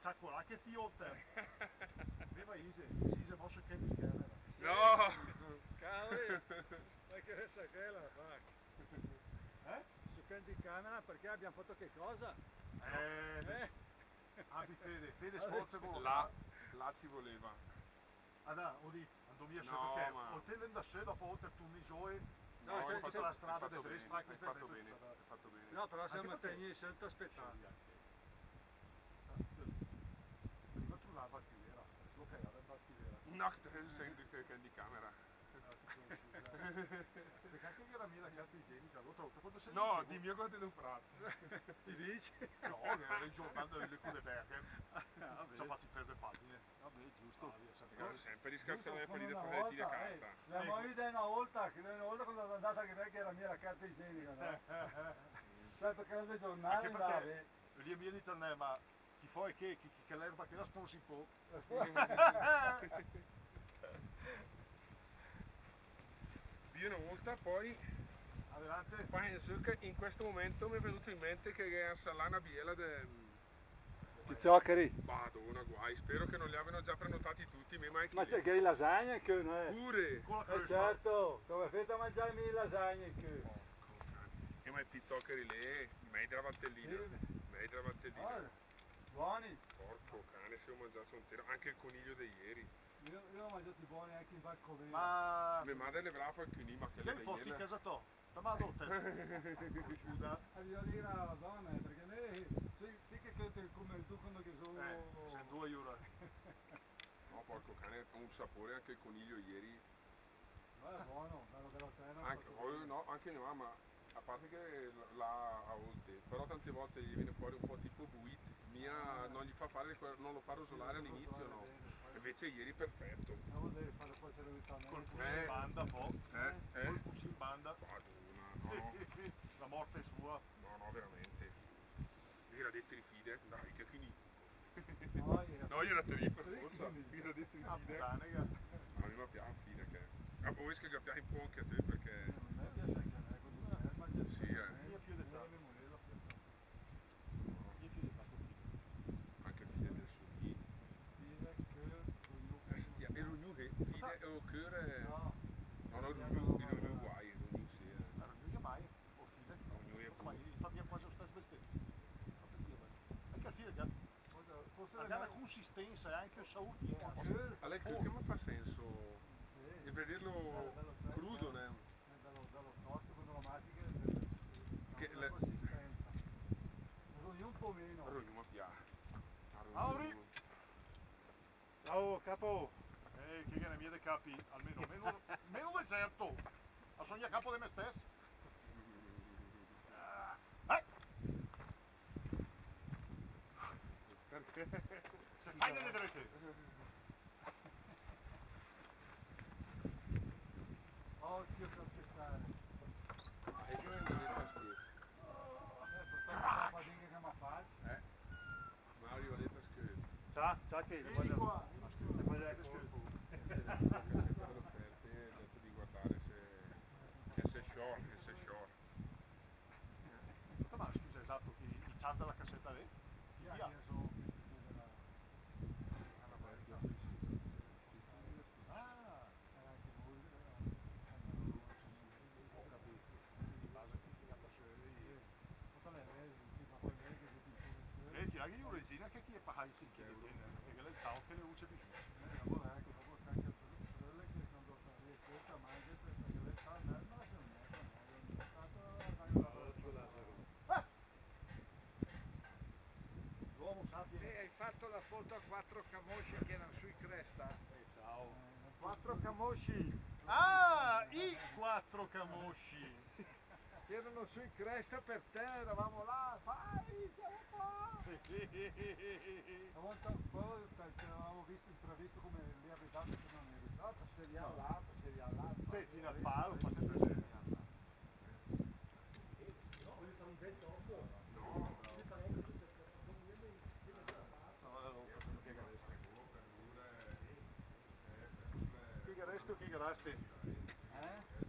saccola che fiotte. Aveva Ise, Ise mosso che mi chiama. No! Cavoli, ma che adesso che la fa? Eh? Su candy camera perché abbiamo fatto che cosa? Eh, Eh? abbi fede, fede sforzo con Là, là ci voleva. Ada, o dici, andò via No, perché ma- o te da sé dopo oltre tu mi soi, No, no, hai fatto la strada del destra, hai questa fatto è bene, hai fatto bene. No, però siamo perché- tegni scelta aspettare. Prima tu la battivera, lo che era battivera. No, che sei che di camera. Perché anche io era mia la carta igienica, l'ho trovata quando sei No, di mio guardi un prato. Ti dici? No, che era il giornale delle Kudeberger. Ah, Ci ha vabbè. fatti perdere pagine. Vabbè, giusto. Ah, via, sempre. Sempre di scarsare Giusto, ferite come fra una le tiri a volta, eh. carta. L'abbiamo vista una volta, che una volta quando è andata che me che era mia la carta igienica, no? Sai perché era del giornale andavi. lì mi detto ma chi fa è che, chi, chi che l'erba che la non si può. Io una volta poi Adelante. penso che in questo momento mi è venuto in mente che era salana biela del... Ti zoccari. Madonna guai, spero che non li abbiano già prenotati tutti, me mai Ma c'è che hai lasagne che non è? Pure! La Eh certo, come fate a mangiare mille lasagne che? Che mai pizzoccheri lì, meidra valtellina, Sì. meidra valtellina. Ah, buoni. Porco cane se ho mangiato un tiro, anche il coniglio di ieri. Io, io ho mangiati buoni anche in Valcovena. Ma Mia madre le brava il quini, ma che che le hai posti in casa tua? Ma dotte. Giuda. A violina la donna, eh, perché lei sì, sì che canta come tu quando che sono... Eh, sei due euro. No, porco cane, ha un sapore anche il coniglio ieri. Ma è buono, bello della terra. Anche, oh, no, anche mia mamma, a parte che la a volte, però tante volte gli viene fuori un po' tipo buit, mia non gli fa fare, non lo fa rosolare all'inizio, no. Invece ieri perfetto. Non devi fare poi Col medica. pulso Eh. in banda, po'. Eh, eh. Col pulso in banda. No, La morte è sua. no, no, veramente. Era detto di fide, dai, che quindi. No, io- No, io era te per forza, era detto di Ah, fide. puttanega. A me mi piace fide che. A voi che capiamo un po' anche a te perché. A me piace anche a me, così non è mangiare. Sì, eh. Mia più d'età. Mi muore la piazza. Mia più d'età. Anche fide del sogni. Dire che... Stia, e l'ognu che fide o cuore. No. No, no, l'ognu, l'ognu guai, l'ognu sì. eh. Ma non io mai, o fide. Ognuno è Ma gli fa via quasi lo stesso vestito. Anche il fide, ha Forse consistenza e anche il sapore di A lei che che mi fa senso di vederlo crudo, ne? Dallo, dallo tosto quando lo mangi che la consistenza. Rogni un po' meno. A l'ognu mi piace. A Auri! l'ognu- Ciao capo! Eh, che ne dei capi, almeno meno, meno del certo! A sogna capo di me stesso! Eh! Perché? Se fai ne vedrete! Occhio per pestare. E io non mi fa schifo. Eh, portare la fatica che mi faccio. Eh? Mario ha detto schifo. Ciao, ciao che Vieni qua. l'offerta e ho detto di guardare se, che se short, che se short. Ma scusa, esatto, il il chat della cassetta lì? Via, Via. io sono della... Ah, Era anche voi, eh, ho capito. In base a chi ha passato lì. Fatto le vedi, tipo poi lei che ti dice Lei ti ha che io resina che chi è pahai si chiede, perché lei sa che le luce più. lavoro ecco, dopo anche quelle che quando sta questa mangia perché lei sta nel ma se non è non è stato L'uomo sapiens. E hai fatto la foto a quattro camosci che erano sui cresta? Eh, ciao. quattro camosci Ah, i quattro camosci. Erano sui cresta per te, eravamo là, vai, siamo qua! una volta poi perché avevamo visto intravisto come lì abitato che non eri No, trasferiamo là, trasferiamo là. Sì, fino al palo, fa sempre bene. Chi garesti o chi garasti? eh?